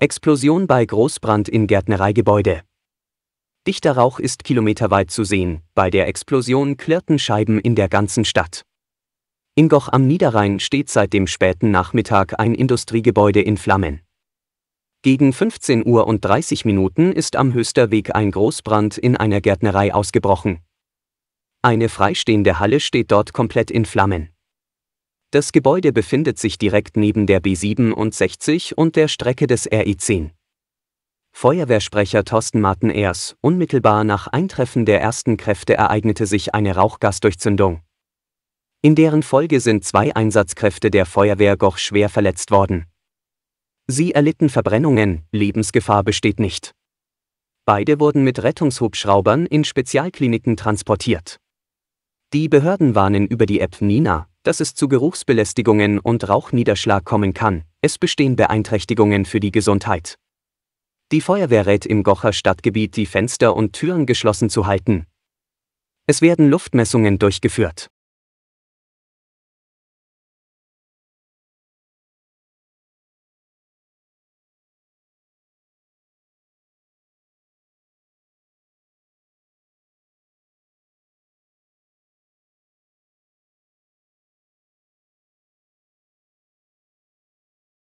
Explosion bei Großbrand in Gärtnereigebäude. Dichter Rauch ist kilometerweit zu sehen, bei der Explosion klirrten Scheiben in der ganzen Stadt. In Goch am Niederrhein steht seit dem späten Nachmittag ein Industriegebäude in Flammen. Gegen 15 Uhr und 30 Minuten ist am Höchsterweg ein Großbrand in einer Gärtnerei ausgebrochen. Eine freistehende Halle steht dort komplett in Flammen. Das Gebäude befindet sich direkt neben der B67 und der Strecke des RI10. Feuerwehrsprecher Thorsten Martin-Eers, unmittelbar nach Eintreffen der ersten Kräfte ereignete sich eine Rauchgasdurchzündung. In deren Folge sind zwei Einsatzkräfte der Feuerwehr Goch schwer verletzt worden. Sie erlitten Verbrennungen, Lebensgefahr besteht nicht. Beide wurden mit Rettungshubschraubern in Spezialkliniken transportiert. Die Behörden warnen über die App Nina, dass es zu Geruchsbelästigungen und Rauchniederschlag kommen kann, es bestehen Beeinträchtigungen für die Gesundheit. Die Feuerwehr rät im Gocher Stadtgebiet die Fenster und Türen geschlossen zu halten. Es werden Luftmessungen durchgeführt.